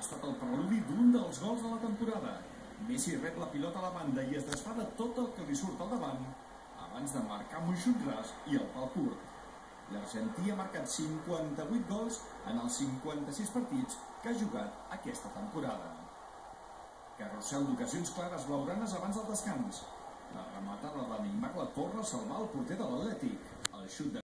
Ha estat el preludi d'un dels gols de la temporada. Messi rep la pilota a la banda i es desfà de tot el que li surt al davant abans de marcar amb un xut ras i el pal curt. L'Argentí ha marcat 58 gols en els 56 partits que ha jugat aquesta temporada. Carrusel d'ocasions clares blaugranes abans del descans. La rematada de Neymar la torna a salvar el porter de l'Atlètic. El xut de